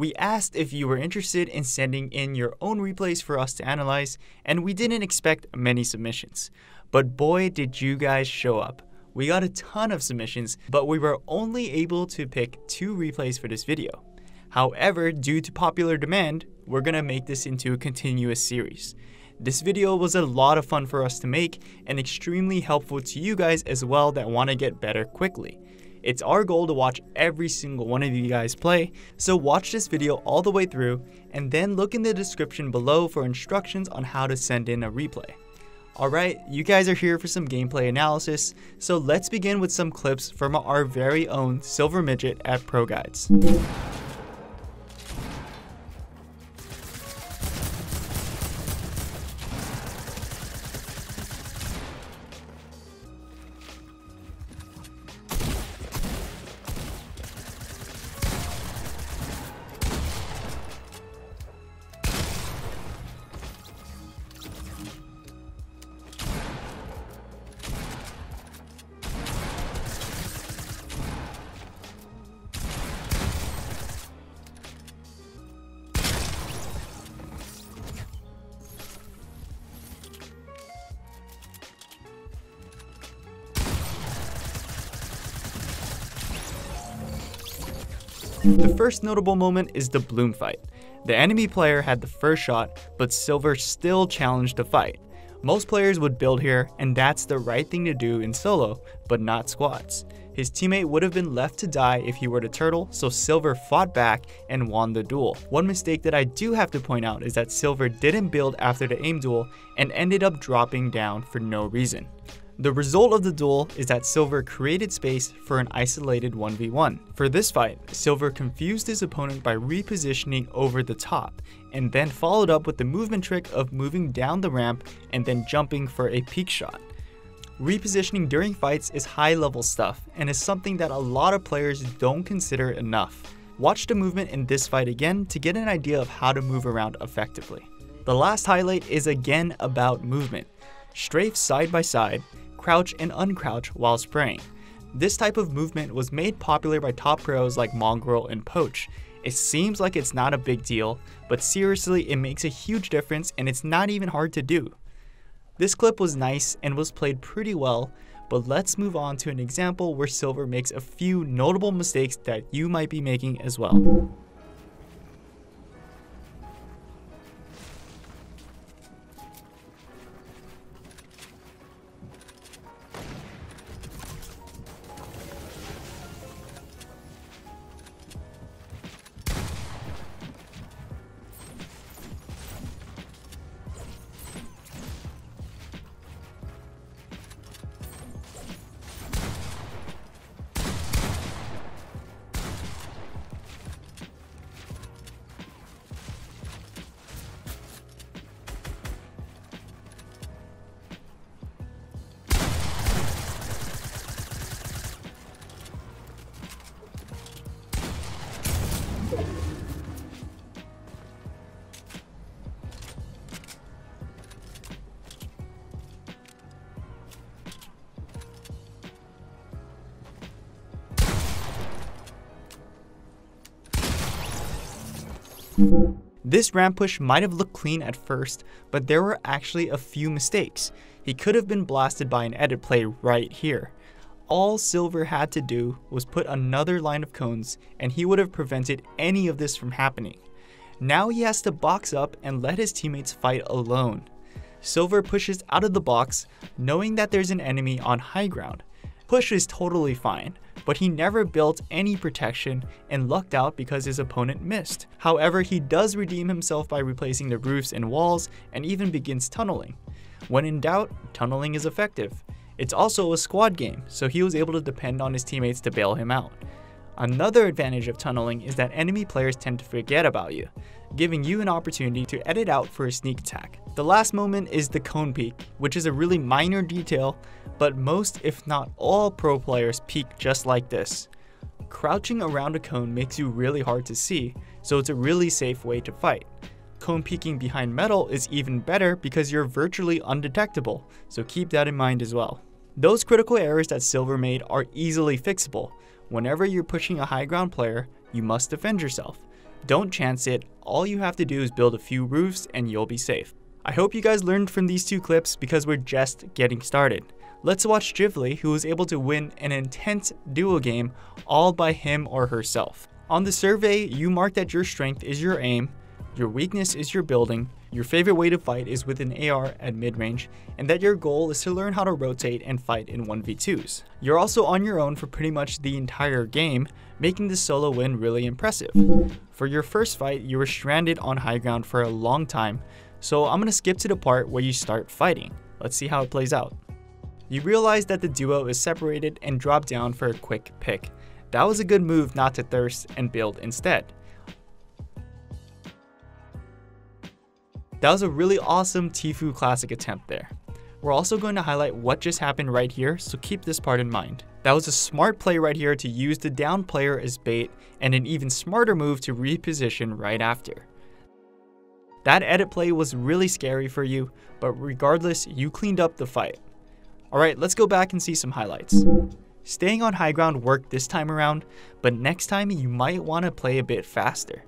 We asked if you were interested in sending in your own replays for us to analyze, and we didn't expect many submissions. But boy, did you guys show up. We got a ton of submissions, but we were only able to pick two replays for this video. However, due to popular demand, we're gonna make this into a continuous series. This video was a lot of fun for us to make and extremely helpful to you guys as well that want to get better quickly. It's our goal to watch every single one of you guys play, so watch this video all the way through and then look in the description below for instructions on how to send in a replay. Alright, you guys are here for some gameplay analysis, so let's begin with some clips from our very own Silver Midget at Pro Guides. The first notable moment is the Bloom fight. The enemy player had the first shot, but Silver still challenged the fight. Most players would build here, and that's the right thing to do in solo, but not squads. His teammate would have been left to die if he were to turtle, so Silver fought back and won the duel. One mistake that I do have to point out is that Silver didn't build after the aim duel and ended up dropping down for no reason. The result of the duel is that Silver created space for an isolated 1v1. For this fight, Silver confused his opponent by repositioning over the top, and then followed up with the movement trick of moving down the ramp and then jumping for a peek shot. Repositioning during fights is high level stuff and is something that a lot of players don't consider enough. Watch the movement in this fight again to get an idea of how to move around effectively. The last highlight is again about movement. Strafe side by side, crouch and uncrouch while spraying. This type of movement was made popular by top pros like Mongraal and Poach. It seems like it's not a big deal, but seriously it makes a huge difference and it's not even hard to do. This clip was nice and was played pretty well, but let's move on to an example where Silver makes a few notable mistakes that you might be making as well. This ramp push might have looked clean at first, but there were actually a few mistakes. He could have been blasted by an edit play right here. All Silver had to do was put another line of cones and he would have prevented any of this from happening. Now he has to box up and let his teammates fight alone. Silver pushes out of the box, knowing that there's an enemy on high ground. Push is totally fine, but he never built any protection and lucked out because his opponent missed. However, he does redeem himself by replacing the roofs and walls and even begins tunneling. When in doubt, tunneling is effective. It's also a squad game, so he was able to depend on his teammates to bail him out. Another advantage of tunneling is that enemy players tend to forget about you, giving you an opportunity to edit out for a sneak attack. The last moment is the cone peek, which is a really minor detail, but most if not all pro players peek just like this. Crouching around a cone makes you really hard to see, so it's a really safe way to fight. Cone peeking behind metal is even better because you're virtually undetectable, so keep that in mind as well. Those critical errors that Silver made are easily fixable, Whenever you're pushing a high ground player, you must defend yourself. Don't chance it, all you have to do is build a few roofs and you'll be safe. I hope you guys learned from these two clips because we're just getting started. Let's watch Jivli, who was able to win an intense duo game all by him or herself. On the survey, you mark that your strength is your aim, your weakness is your building, your favorite way to fight is with an AR at mid-range, and that your goal is to learn how to rotate and fight in 1v2s. You're also on your own for pretty much the entire game, making the solo win really impressive. For your first fight, you were stranded on high ground for a long time, so I'm gonna skip to the part where you start fighting. Let's see how it plays out. You realize that the duo is separated and drop down for a quick pick. That was a good move not to thirst and build instead. That was a really awesome Tfue Classic attempt there. We're also going to highlight what just happened right here, so keep this part in mind. That was a smart play right here to use the down player as bait, and an even smarter move to reposition right after. That edit play was really scary for you, but regardless, you cleaned up the fight. Alright, let's go back and see some highlights. Staying on high ground worked this time around, but next time you might want to play a bit faster.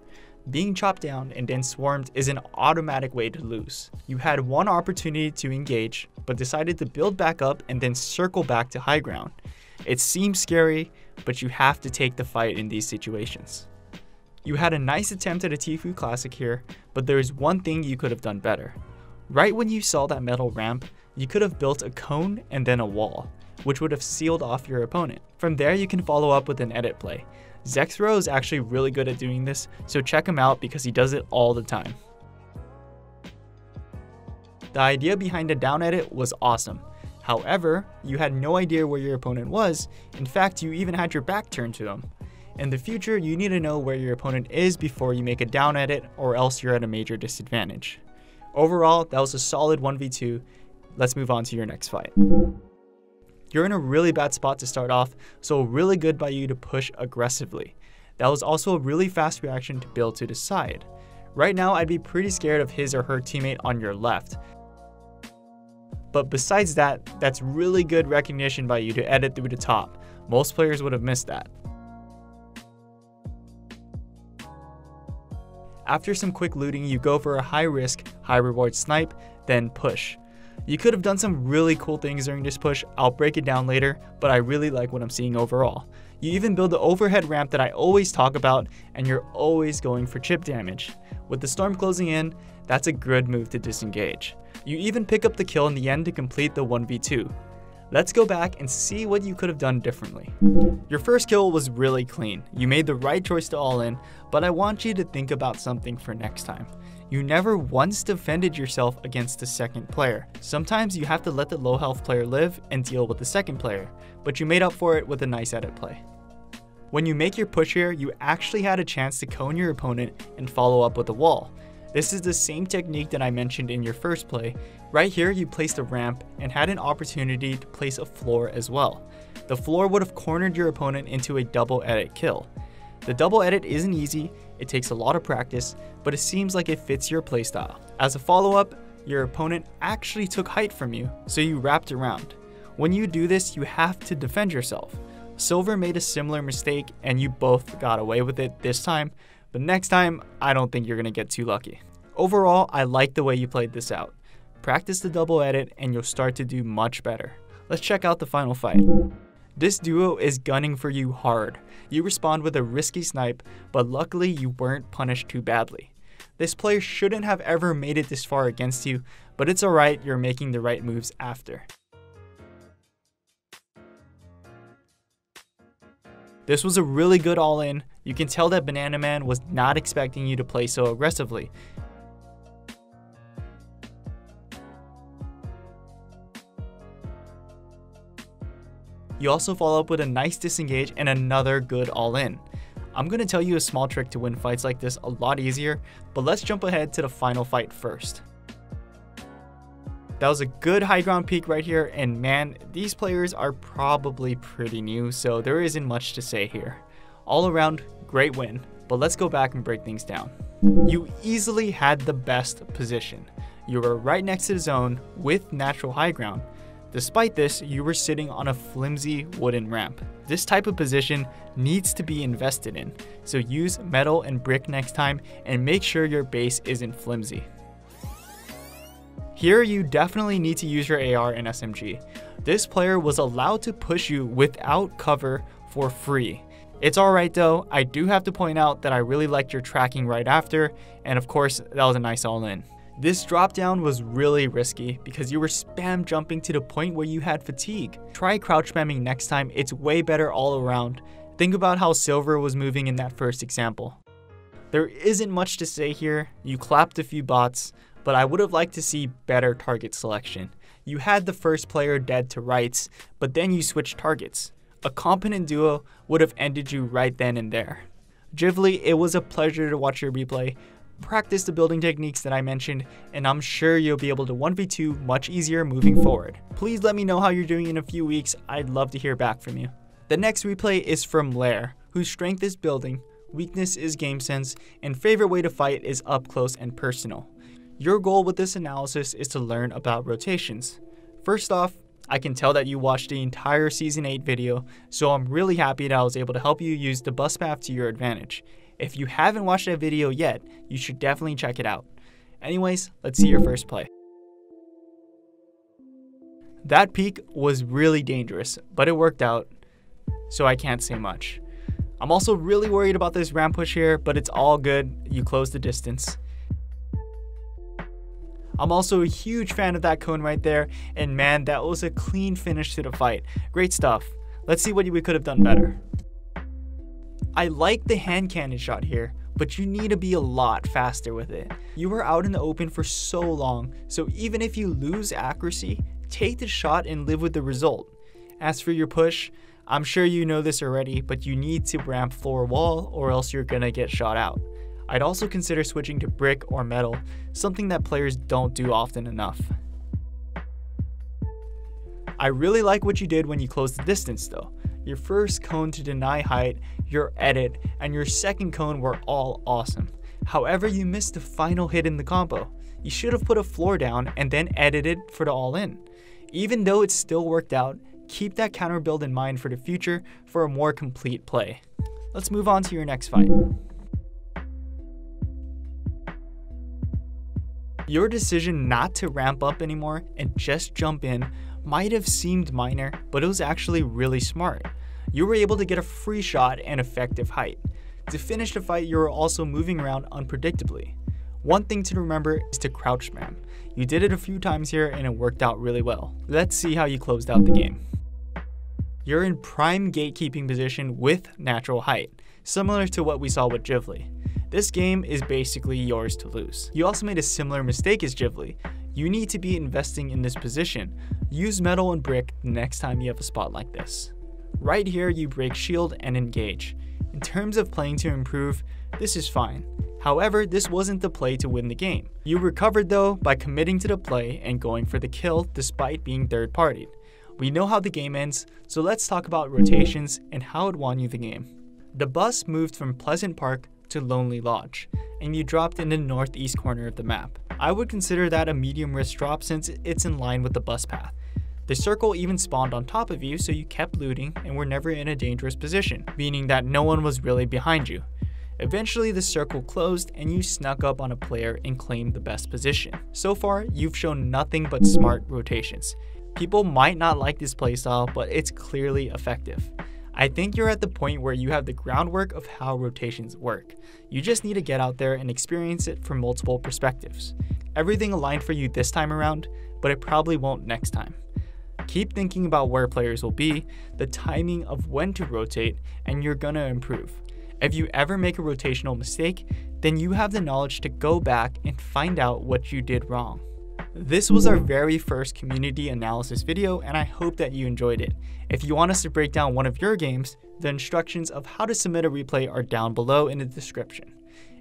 Being chopped down and then swarmed is an automatic way to lose. You had one opportunity to engage, but decided to build back up and then circle back to high ground. It seems scary, but you have to take the fight in these situations. You had a nice attempt at a Tfue Classic here, but there is one thing you could have done better. Right when you saw that metal ramp, you could have built a cone and then a wall, which would have sealed off your opponent. From there, you can follow up with an edit play. Zexrow is actually really good at doing this, so check him out because he does it all the time. The idea behind a down edit was awesome. However, you had no idea where your opponent was, in fact, you even had your back turned to them. In the future, you need to know where your opponent is before you make a down edit, or else you're at a major disadvantage. Overall, that was a solid 1v2, let's move on to your next fight. You're in a really bad spot to start off, so really good by you to push aggressively. That was also a really fast reaction to build to decide. Right now, I'd be pretty scared of his or her teammate on your left. But besides that, that's really good recognition by you to edit through the top. Most players would have missed that. After some quick looting, you go for a high risk, high reward snipe, then push. You could have done some really cool things during this push, I'll break it down later, but I really like what I'm seeing overall. You even build the overhead ramp that I always talk about, and you're always going for chip damage. With the storm closing in, that's a good move to disengage. You even pick up the kill in the end to complete the 1v2. Let's go back and see what you could have done differently. Your first kill was really clean. You made the right choice to all in, but I want you to think about something for next time. You never once defended yourself against the second player. Sometimes you have to let the low health player live and deal with the second player, but you made up for it with a nice edit play. When you make your push here, you actually had a chance to cone your opponent and follow up with a wall. This is the same technique that I mentioned in your first play. Right here, you placed a ramp and had an opportunity to place a floor as well. The floor would have cornered your opponent into a double edit kill. The double edit isn't easy, it takes a lot of practice, but it seems like it fits your playstyle. As a follow-up, your opponent actually took height from you, so you wrapped around. When you do this, you have to defend yourself. Silver made a similar mistake and you both got away with it this time, but next time, I don't think you're gonna get too lucky. Overall, I like the way you played this out. Practice the double edit and you'll start to do much better. Let's check out the final fight. This duo is gunning for you hard. You respond with a risky snipe, but luckily you weren't punished too badly. This player shouldn't have ever made it this far against you, but it's alright, you're making the right moves after. This was a really good all-in. You can tell that Banana Man was not expecting you to play so aggressively. You also follow up with a nice disengage and another good all-in. I'm going to tell you a small trick to win fights like this a lot easier, but let's jump ahead to the final fight first. That was a good high ground peek right here, and man, these players are probably pretty new, so there isn't much to say here. All around, great win, but let's go back and break things down. You easily had the best position. You were right next to the zone with natural high ground, Despite this, you were sitting on a flimsy wooden ramp. This type of position needs to be invested in, so use metal and brick next time and make sure your base isn't flimsy. Here you definitely need to use your AR and SMG. This player was allowed to push you without cover for free. It's alright though, I do have to point out that I really liked your tracking right after, and of course, that was a nice all in. This drop down was really risky because you were spam jumping to the point where you had fatigue. Try crouch spamming next time, it's way better all around. Think about how Silver was moving in that first example. There isn't much to say here, you clapped a few bots, but I would have liked to see better target selection. You had the first player dead to rights, but then you switched targets. A competent duo would have ended you right then and there. Jivly, it was a pleasure to watch your replay. Practice the building techniques that I mentioned, and I'm sure you'll be able to 1v2 much easier moving forward. Please let me know how you're doing in a few weeks, I'd love to hear back from you. The next replay is from Lair, whose strength is building, weakness is game sense, and favorite way to fight is up close and personal. Your goal with this analysis is to learn about rotations. First off, I can tell that you watched the entire Season 8 video, so I'm really happy that I was able to help you use the bus path to your advantage. If you haven't watched that video yet, you should definitely check it out. Anyways, let's see your first play. That peek was really dangerous, but it worked out, so I can't say much. I'm also really worried about this ramp push here, but it's all good, you closed the distance. I'm also a huge fan of that cone right there, and man, that was a clean finish to the fight. Great stuff. Let's see what we could have done better. I like the hand cannon shot here, but you need to be a lot faster with it. You were out in the open for so long, so even if you lose accuracy, take the shot and live with the result. As for your push, I'm sure you know this already, but you need to ramp floor wall or else you're gonna get shot out. I'd also consider switching to brick or metal, something that players don't do often enough. I really like what you did when you closed the distance though. Your first cone to deny height, your edit, and your second cone were all awesome. However, you missed the final hit in the combo. You should have put a floor down and then edited for the all in. Even though it still worked out, keep that counter build in mind for the future for a more complete play. Let's move on to your next fight. Your decision not to ramp up anymore and just jump in might have seemed minor, but it was actually really smart. You were able to get a free shot and effective height. To finish the fight, you were also moving around unpredictably. One thing to remember is to crouch spam. You did it a few times here and it worked out really well. Let's see how you closed out the game. You're in prime gatekeeping position with natural height, similar to what we saw with Jivly. This game is basically yours to lose. You also made a similar mistake as Jivly. You need to be investing in this position. Use metal and brick next time you have a spot like this. Right here, you break shield and engage. In terms of playing to improve, this is fine. However, this wasn't the play to win the game. You recovered though by committing to the play and going for the kill despite being third partied. We know how the game ends, so let's talk about rotations and how it won you the game. The bus moved from Pleasant Park to Lonely Lodge, and you dropped in the northeast corner of the map. I would consider that a medium risk drop since it's in line with the bus path. The circle even spawned on top of you, so you kept looting and were never in a dangerous position, meaning that no one was really behind you. Eventually, the circle closed and you snuck up on a player and claimed the best position. So far, you've shown nothing but smart rotations. People might not like this playstyle, but it's clearly effective. I think you're at the point where you have the groundwork of how rotations work. You just need to get out there and experience it from multiple perspectives. Everything aligned for you this time around, but it probably won't next time. Keep thinking about where players will be, the timing of when to rotate, and you're gonna improve. If you ever make a rotational mistake, then you have the knowledge to go back and find out what you did wrong. This was our very first community analysis video and I hope that you enjoyed it. If you want us to break down one of your games, the instructions of how to submit a replay are down below in the description.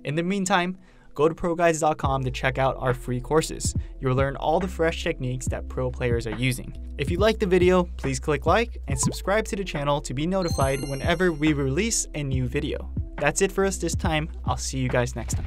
In the meantime, go to ProGuides.com to check out our free courses. You'll learn all the fresh techniques that pro players are using. If you liked the video, please click like and subscribe to the channel to be notified whenever we release a new video. That's it for us this time. I'll see you guys next time.